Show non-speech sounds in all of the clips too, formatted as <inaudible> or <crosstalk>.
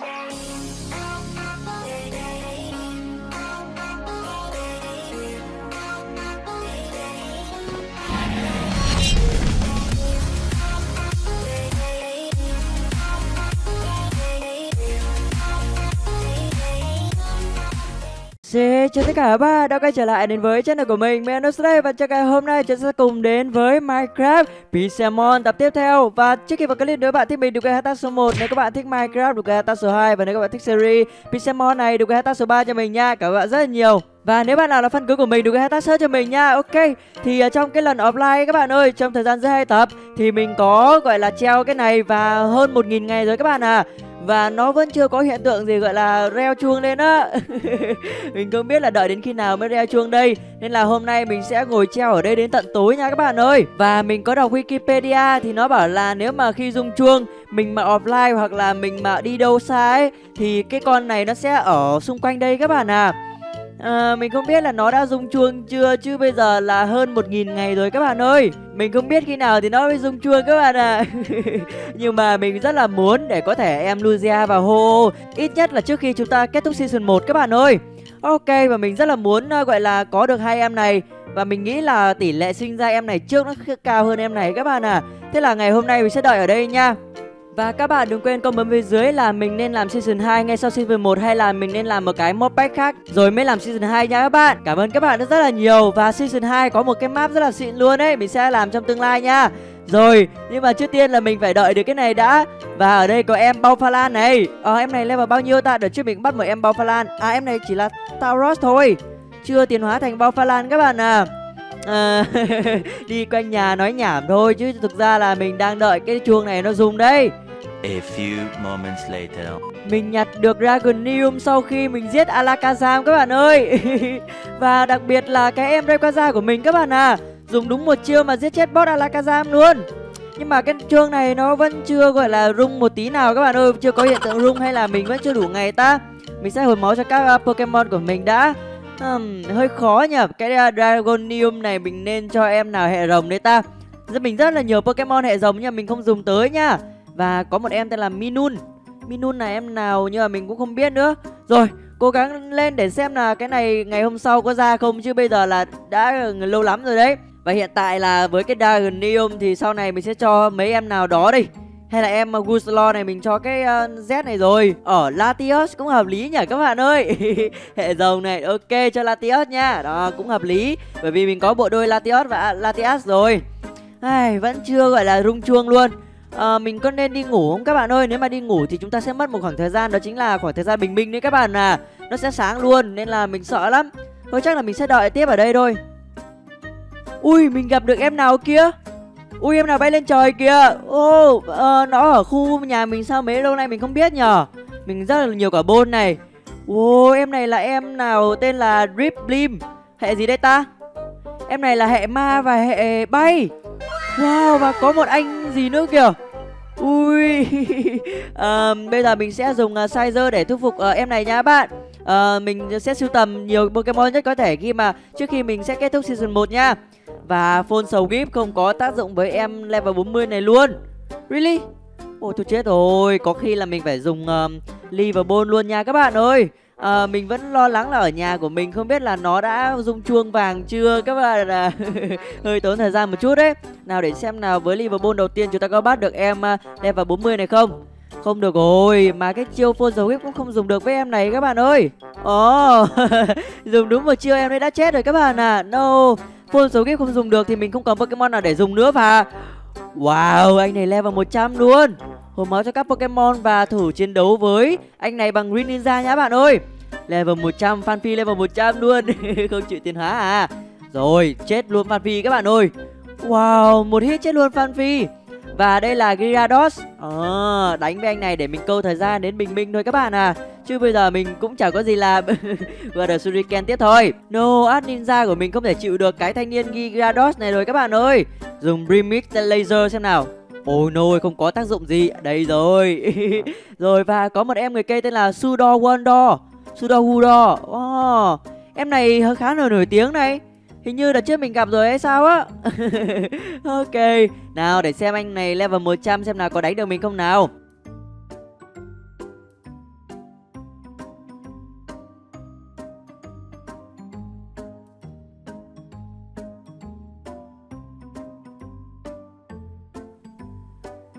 Xin chào tất cả các bạn đã quay trở lại đến với channel của mình. Menos slay và trong ngày hôm nay chúng ta sẽ cùng đến với Minecraft Pixelmon tập tiếp theo. Và trước khi vào clip, nếu bạn thích mình, đừng quên hashtag số 1 nếu các bạn thích Minecraft, đừng quên hashtag số 2 và nếu các bạn thích series Pixelmon này, đừng quên hashtag số 3 cho mình nha. Cảm ơn bạn rất là nhiều và nếu bạn nào là fan cứng của mình đừng quên hashtag search cho mình nha. Ok thì uh, trong cái lần offline các bạn ơi trong thời gian giữa hai tập thì mình có gọi là treo cái này và hơn 1.000 ngày rồi các bạn à và nó vẫn chưa có hiện tượng gì gọi là reo chuông lên á. <laughs> Mình không biết là đợi đến khi nào mới reo chuông đây. Nên là hôm nay mình sẽ ngồi treo ở đây đến tận tối nha các bạn ơi. Và mình có đọc wikipedia thì nó bảo là nếu mà khi rung chuông mình mà offline hoặc là mình mà đi đâu xa ấy thì cái con này nó sẽ ở xung quanh đây các bạn à À, mình không biết là nó đã rung chuông chưa chứ bây giờ là hơn 1.000 ngày rồi các bạn ơi. Mình không biết khi nào thì nó mới rung chuông các bạn ạ. À. <laughs> Nhưng mà mình rất là muốn để có thể em Lucia vào hô Ít nhất là trước khi chúng ta kết thúc season 1 các bạn ơi. Ok và mình rất là muốn uh, gọi là có được hai em này. Và mình nghĩ là tỷ lệ sinh ra em này trước nó cao hơn em này các bạn à Thế là ngày hôm nay mình sẽ đợi ở đây nha và các bạn đừng quên comment bên dưới là mình nên làm season 2 ngay sau season 1 hay là mình nên làm một cái mod pack khác rồi mới làm season 2 nha các bạn. Cảm ơn các bạn rất là nhiều và season 2 có một cái map rất là xịn luôn đấy, mình sẽ làm trong tương lai nha. Rồi, nhưng mà trước tiên là mình phải đợi được cái này đã. Và ở đây có em bao pha lan này. Ờ em này level bao nhiêu ta? Đợt trước mình bắt một em bao pha lan. À em này chỉ là Tauros thôi. Chưa tiến hóa thành bao pha lan các bạn à. À, <laughs> đi quanh nhà nói nhảm thôi chứ thực ra là mình đang đợi cái chuông này nó dùng đây A few moments later. Mình nhặt được Dragonium sau khi mình giết Alakazam các bạn ơi. <laughs> Và đặc biệt là cái em Rayquaza của mình các bạn à. Dùng đúng một chiêu mà giết chết boss Alakazam luôn. Nhưng mà cái chương này nó vẫn chưa gọi là rung một tí nào các bạn ơi. Chưa có hiện tượng rung hay là mình vẫn chưa đủ ngày ta. Mình sẽ hồi máu cho các uh, Pokemon của mình đã. Um, Hơi khó nhỉ. Cái à, uh, Dragonium này mình nên cho em nào hệ rồng đấy ta. Mình rất là nhiều Pokemon hệ rồng nhưng mà mình không dùng tới nha và có một em tên là Minun. Minun là em nào nhưng mà mình cũng không biết nữa. Rồi cố gắng lên để xem là cái này ngày hôm sau có ra không Chứ bây giờ là đã lâu lắm rồi đấy. Và hiện tại là với cái Dragon Neon thì sau này mình sẽ cho mấy em nào đó đi hay là em uh, Guslo này mình cho cái uh, Z này rồi. Ở Latios cũng hợp lý nhỉ các bạn ơi. <laughs> Hệ dầu này ok cho Latios nha. Đó cũng hợp lý. Bởi vì mình có bộ đôi Latios và Latias rồi. Ai, Vẫn chưa gọi là rung chuông luôn à, mình có nên đi ngủ không các bạn ơi? Nếu mà đi ngủ thì chúng ta sẽ mất một khoảng thời gian đó chính là khoảng thời gian bình minh đấy các bạn à. Nó sẽ sáng luôn nên là mình sợ lắm. Thôi chắc là mình sẽ đợi tiếp ở đây thôi. Ui mình gặp được em nào kia? Ui em nào bay lên trời kìa? Ô oh, uh, nó ở khu nhà mình sao mấy lâu nay mình không biết nhở? Mình rất là nhiều quả bôn này. Ô oh, em này là em nào tên là drip blim? Hệ gì đây ta? Em này là hệ ma và hệ bay. Wow và có một anh gì nữa kìa? Ui <laughs> à, Bây giờ mình sẽ dùng uh, Sizer để thuyết phục uh, em này nha bạn. Uh, Mình sẽ sưu tầm nhiều Pokemon nhất có thể khi mà Trước khi mình sẽ kết thúc season 1 nha. Và phone sầu gift không có tác dụng với em level 40 này luôn. Really? Ôi tôi chết rồi Có khi là mình phải dùng uh, Liverpool luôn nha các bạn ơi à, mình vẫn lo lắng là ở nhà của mình không biết là nó đã rung chuông vàng chưa? Các bạn à <laughs> hơi tốn thời gian một chút đấy. Nào để xem nào với Liverpool đầu tiên chúng ta có bắt được em uh, vào 40 này không? Không được rồi mà cái chiêu phôn dầu cũng không dùng được với em này các bạn ơi. Ồ oh, <laughs> dùng đúng một chiêu em đấy đã chết rồi các bạn à no phôn dầu không dùng được thì mình không còn pokemon nào để dùng nữa và wow anh này level 100 luôn hồi máu cho các Pokemon và thử chiến đấu với anh này bằng Green Ninja nhá bạn ơi. Level 100, Phanpy level 100 luôn, <laughs> không chịu tiến hóa à. Rồi, chết luôn Phanpy các bạn ơi. Wow, một hit chết luôn Phanpy. Và đây là Gyarados à, Đánh với anh này để mình câu thời gian đến bình minh thôi các bạn à Chứ bây giờ mình cũng chẳng có gì làm <laughs> Và được Shuriken tiếp thôi No, ad ninja của mình không thể chịu được cái thanh niên Gyarados này rồi các bạn ơi Dùng Brimix Laser xem nào Ôi nôi không có tác dụng gì. Đây rồi. <laughs> Rồi và có một em người cây tên là Sudo Wonder Sudo Wudo. Oh, Em này khá là nổi tiếng này. Hình như là trước mình gặp rồi hay sao á. <laughs> Ok. Nào để xem anh này level 100 xem nào có đánh được mình không nào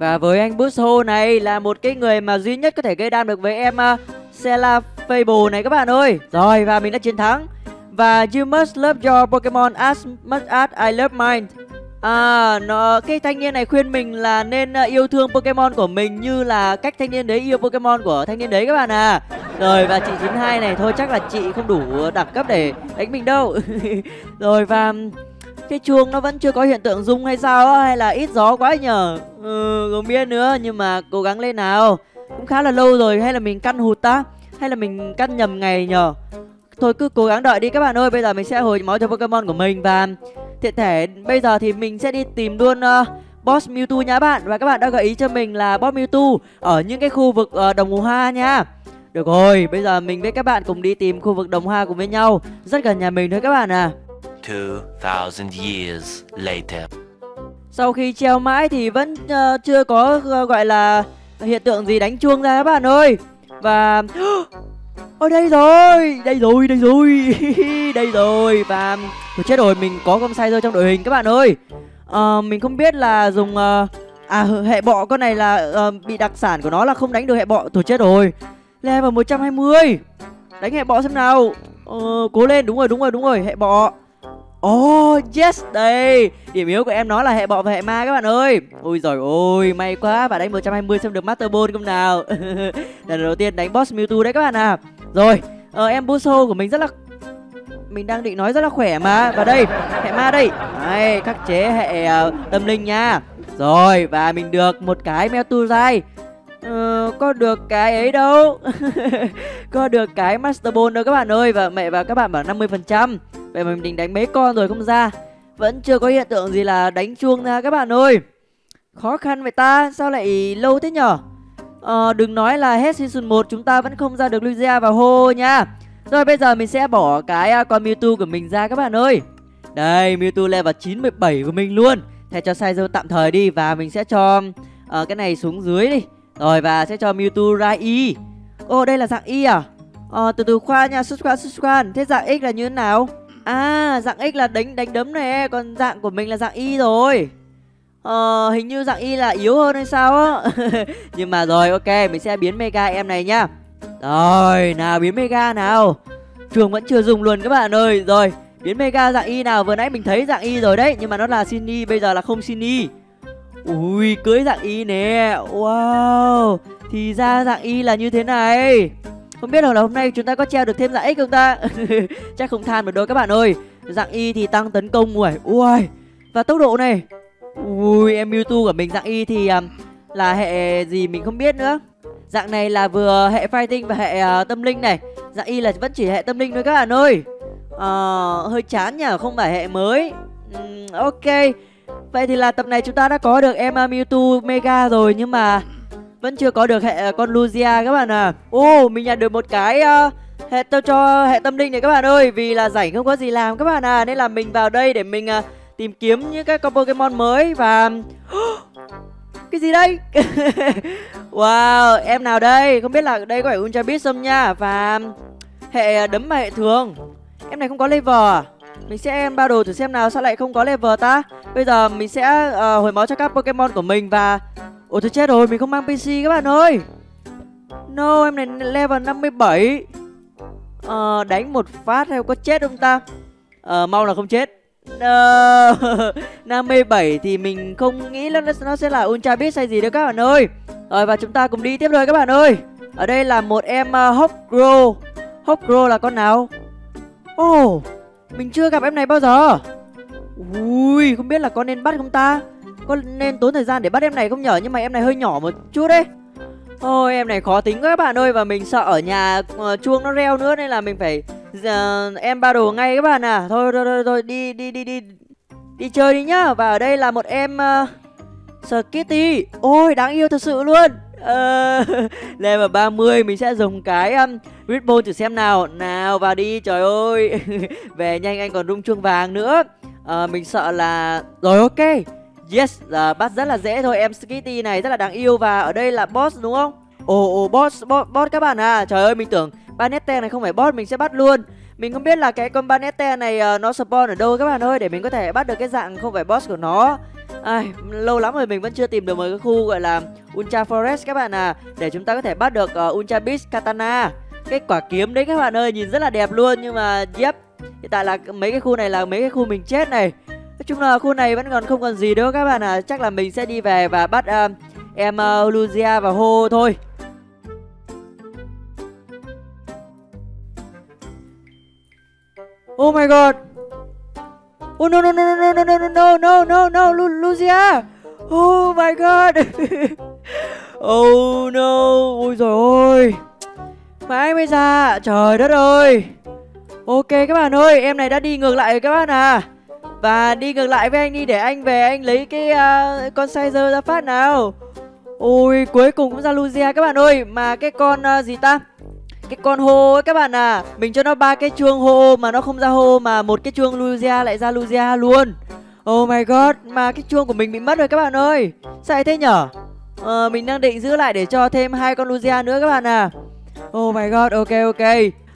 Và với anh Busho này là một cái người mà duy nhất có thể gây đam được với em uh, Sela Fable này các bạn ơi Rồi và mình đã chiến thắng Và you must love your Pokemon as much as I love mine À, nó cái thanh niên này khuyên mình là nên à, yêu thương Pokemon của mình như là cách thanh niên đấy yêu Pokemon của thanh niên đấy các bạn à. Rồi và chị 92 này thôi chắc là chị không đủ đẳng cấp để đánh mình đâu. <laughs> Rồi và cái chuông nó vẫn chưa có hiện tượng rung hay sao á hay là ít gió quá nhờ. Ừ, không biết nữa nhưng mà cố gắng lên nào. Cũng khá là lâu rồi hay là mình căn hụt ta? Hay là mình căn nhầm ngày nhờ? Thôi cứ cố gắng đợi đi các bạn ơi Bây giờ mình sẽ hồi máu cho Pokemon của mình Và tiện thể bây giờ thì mình sẽ đi tìm luôn uh, Boss Mewtwo nhá bạn Và các bạn đã gợi ý cho mình là Boss Mewtwo Ở những cái khu vực uh, đồng hồ hoa nha Được rồi, bây giờ mình với các bạn cùng đi tìm khu vực đồng hoa cùng với nhau Rất gần nhà mình thôi các bạn à 2000 years later. Sau khi treo mãi thì vẫn uh, chưa có uh, gọi là hiện tượng gì đánh chuông ra các bạn ơi. Và <gasps> Ở đây rồi, đây rồi, đây rồi, <laughs> đây rồi. Và tôi chết rồi, mình có con sai rơi trong đội hình các bạn ơi. Uh, Mình không biết là dùng uh, À hệ bọ con này là uh, bị đặc sản của nó là không đánh được hệ bọ. Tôi chết rồi. Level 120 Đánh hệ bọ xem nào. Uh, Cố lên, đúng rồi, đúng rồi, đúng rồi, hệ bọ. Oh yes đây. Điểm yếu của em nó là hệ bọ và hệ ma các bạn ơi. Ôi giời ôi may quá. Và đánh 120 xem được Master Ball không nào? <laughs> Lần đầu tiên đánh boss Mewtwo đấy các bạn à Rồi ờ, em Buso của mình rất là mình đang định nói rất là khỏe mà. Và đây hệ ma đây. Đấy, khắc chế hệ uh, tâm linh nha. Rồi và mình được một cái Mewtwo Ờ, có được cái ấy đâu. <laughs> Có được cái Master Ball đâu các bạn ơi. Và mẹ và các bạn bảo 50% Vậy mà mình định đánh mấy con rồi không ra. Vẫn chưa có hiện tượng gì là đánh chuông ra các bạn ơi. Khó khăn vậy ta Sao lại lâu thế nhở? Ờ đừng nói là hết season 1 Chúng ta vẫn không ra được Lugia và Ho nha. Rồi bây giờ mình sẽ bỏ cái à, con Mewtwo của mình ra các bạn ơi. Đây Mewtwo level 97 của mình luôn. Thay cho Sizer tạm thời đi Và mình sẽ cho uh, cái này xuống dưới đi. Rồi và sẽ cho Mewtwo ra Y Ồ đây là dạng Y à? Ờ từ từ khoa nha subscribe, subscribe. Thế dạng X là như thế nào? À dạng X là đánh đánh đấm này, Còn dạng của mình là dạng Y rồi. Ờ hình như dạng Y là yếu hơn hay sao á? <laughs> Nhưng mà rồi, ok, Mình sẽ biến Mega em này nhá. Rồi, nào, biến Mega nào. Trường vẫn chưa dùng luôn các bạn ơi. Rồi, biến Mega dạng Y nào? Vừa nãy mình thấy dạng Y rồi đấy, Nhưng mà nó là xin Y Bây giờ là không xin Y Ui, cưới dạng Y nè. Wow, Thì ra dạng Y là như thế này không biết là hôm nay chúng ta có treo được thêm dạng X không ta? <laughs> Chắc không than được đâu các bạn ơi. Dạng Y thì tăng tấn công rồi Ui Và tốc độ này. Ui em Mewtwo của mình dạng Y thì um, Là hệ gì mình không biết nữa. Dạng này là vừa hệ fighting và hệ uh, tâm linh này. Dạng Y là vẫn chỉ hệ tâm linh thôi các bạn ơi. Uh, Hơi chán nhỉ Không phải hệ mới. Um, Ok. Vậy thì là tập này chúng ta đã có được em uh, Mewtwo Mega rồi Nhưng mà vẫn chưa có được hệ ờ, con Lucia các bạn à. Ô oh, mình nhận được một cái uh, hệ tao cho hệ tâm linh này các bạn ơi Vì là rảnh không có gì làm các bạn à. Nên là mình vào đây để mình uh, tìm kiếm những cái con Pokemon mới Và <gasps> Cái gì đây? <laughs> Wow em nào đây? Không biết là đây có phải Ultra Beast không nha? Và hệ đấm và hệ thường. Em này không có level à? Mình sẽ bao đồ thử xem nào sao lại không có level ta? Bây giờ mình sẽ uh, hồi máu cho các Pokemon của mình và ủa tôi chết rồi, mình không mang PC các bạn ơi. No, em này level 57 Ờ, đánh một phát hay có chết không ta? Ờ, mau là không chết. No. <laughs> 57 thì mình không nghĩ là nó sẽ là Ultra Beast hay gì đâu các bạn ơi. Rồi và chúng ta cùng đi tiếp rồi các bạn ơi. Ở đây là một em ờ, uh, Hopgrow Hopgrow là con nào? Oh, mình chưa gặp em này bao giờ. Ui, không biết là con nên bắt không ta? Có nên tốn thời gian để bắt em này không nhở? Nhưng mà em này hơi nhỏ một chút đấy. Ôi em này khó tính quá các bạn ơi Và mình sợ ở nhà uh, chuông nó reo nữa Nên là mình phải uh, em ba đồ ngay các bạn à. Thôi thôi thôi, thôi đi đi đi đi Đi chơi đi nhá. Và ở đây là một em uh, Skitty. Ôi đáng yêu thật sự luôn. Uh, <laughs> Level 30 mình sẽ dùng cái um, Red thử xem nào. Nào vào đi trời ơi. <laughs> Về nhanh anh còn rung chuông vàng nữa. Uh, Mình sợ là Rồi ok. Yes, uh, bắt rất là dễ thôi. Em Skitty này rất là đáng yêu Và ở đây là boss đúng không? Ồ, ồ, boss, boss, boss các bạn à Trời ơi, mình tưởng Banette này không phải boss Mình sẽ bắt luôn. Mình không biết là cái con Banette này uh, nó spawn ở đâu các bạn ơi Để mình có thể bắt được cái dạng không phải boss của nó. Ai, lâu lắm rồi mình vẫn chưa tìm được một cái khu gọi là Ultra Forest các bạn à Để chúng ta có thể bắt được uh, Ultra Beast Katana. Cái quả kiếm đấy các bạn ơi nhìn rất là đẹp luôn. Nhưng mà yep Hiện tại là mấy cái khu này là mấy cái khu mình chết này chung là khu này vẫn còn không còn gì đâu các bạn à Chắc là mình sẽ đi về và bắt uh, em uh, Lucia và Ho thôi Oh my god Oh no no no no no no no no no no no Lu Lucia Oh my god Oh no Ôi rồi ôi Mãi mới ra Trời đất ơi Ok các bạn ơi Em này đã đi ngược lại rồi các bạn à và đi ngược lại với anh đi Để anh về anh lấy cái uh, con Sizer ra phát nào. Ôi cuối cùng cũng ra Lugia các bạn ơi. Mà cái con uh, gì ta? Cái con hô ấy các bạn à. Mình cho nó ba cái chuông hô mà nó không ra hô mà một cái chuông Lugia lại ra Lugia luôn. Oh my god mà cái chuông của mình bị mất rồi các bạn ơi. Sao lại thế nhở? Ờ, mình đang định giữ lại để cho thêm hai con Lugia nữa các bạn à. Oh my god ok ok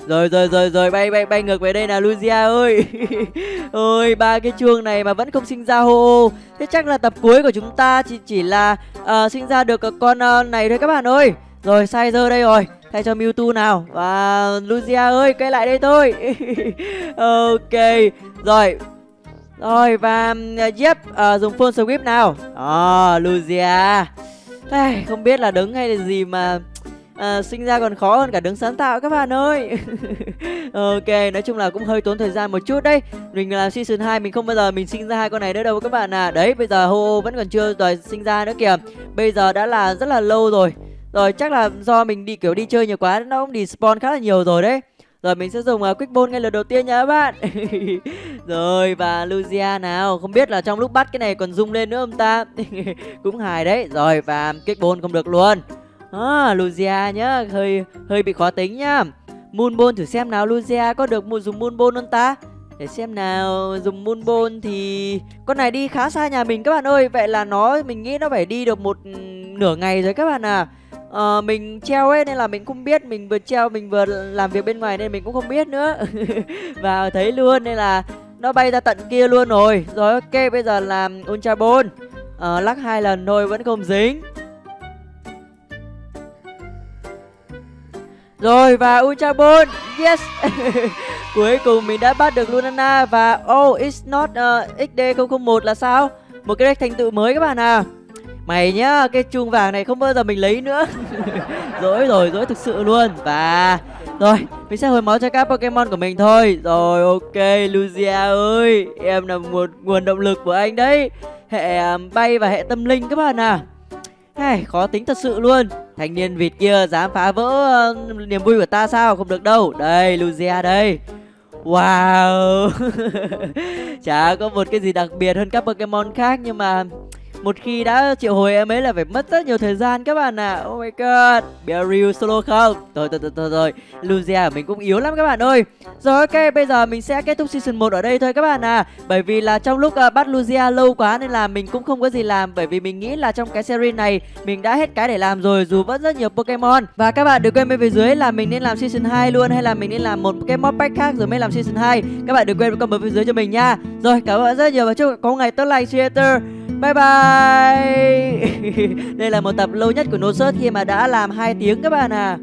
rồi rồi rồi rồi bay bay bay ngược về đây là Lucia ơi. <laughs> Ôi ba cái chuông này mà vẫn không sinh ra hô thế chắc là tập cuối của chúng ta chỉ chỉ là uh, sinh ra được con uh, này thôi các bạn ơi. Rồi sai giờ đây rồi thay cho Mewtwo nào. Và Lucia ơi quay lại đây thôi. <laughs> Ok rồi. Rồi và ờ, Yep uh, dùng full swift nào. À, Lucia. Ai, không biết là đứng hay là gì mà à, sinh ra còn khó hơn cả đứng sáng tạo các bạn ơi <laughs> ok nói chung là cũng hơi tốn thời gian một chút đấy mình làm season 2 mình không bao giờ mình sinh ra hai con này nữa đâu các bạn à đấy bây giờ ho vẫn còn chưa đòi sinh ra nữa kìa bây giờ đã là rất là lâu rồi rồi chắc là do mình đi kiểu đi chơi nhiều quá nó cũng đi spawn khá là nhiều rồi đấy. Rồi mình sẽ dùng uh, quick ball ngay lần đầu tiên nha các bạn. <laughs> rồi và Lucia nào, không biết là trong lúc bắt cái này còn rung lên nữa không ta? <laughs> cũng hài đấy. Rồi và quick ball không được luôn. À, Lucia nhá, hơi hơi bị khó tính nhá. Moon thử xem nào Lucia có được một dùng moon không ta? Để xem nào Dùng moon thì Con này đi khá xa nhà mình các bạn ơi. Vậy là nó Mình nghĩ nó phải đi được một ừ, nửa ngày rồi các bạn à à, mình treo ấy nên là mình không biết. Mình vừa treo mình vừa làm việc bên ngoài nên mình cũng không biết nữa. <laughs> Và thấy luôn nên là nó bay ra tận kia luôn rồi. Rồi ok bây giờ làm ultra ball à, lắc hai lần thôi vẫn không dính. Rồi và ultra ball yes. <laughs> Cuối cùng mình đã bắt được lunana và oh it's not uh, xd 001 là sao? Một cái thành tựu mới các bạn à. Mày nhá, cái chuông vàng này không bao giờ mình lấy nữa. <laughs> Dỗi rồi, dỗi thực sự luôn. Và rồi, mình sẽ hồi máu cho các Pokemon của mình thôi. Rồi, ok, Lucia ơi Em là một nguồn động lực của anh đấy. Hệ à, bay và hệ tâm linh các bạn à. Hey, khó tính thật sự luôn. Thanh niên vịt kia dám phá vỡ uh, niềm vui của ta sao? Không được đâu. Đây Lucia đây. Wow. <laughs> Chả có một cái gì đặc biệt hơn các Pokemon khác Nhưng mà một khi đã triệu hồi em ấy là phải mất rất nhiều thời gian các bạn ạ. À. Oh my god. Beryl solo không? Thôi thôi thôi thôi, thôi. Lugia của mình cũng yếu lắm các bạn ơi. Rồi ok bây giờ mình sẽ kết thúc season 1 ở đây thôi các bạn à Bởi vì là trong lúc uh, bắt Lugia lâu quá nên là mình cũng không có gì làm. Bởi vì mình nghĩ là trong cái series này mình đã hết cái để làm rồi dù vẫn rất nhiều Pokemon. Và các bạn đừng quên bên phía dưới là mình nên làm season 2 luôn hay là mình nên làm một cái mod pack khác rồi mới làm season 2 Các bạn đừng quên comment bên phía dưới cho mình nha. Rồi cảm ơn rất nhiều và chúc có ngày tốt lành creator Bye bye. <laughs> Đây là một tập lâu nhất của Nô Sớt khi mà đã làm hai tiếng các bạn à.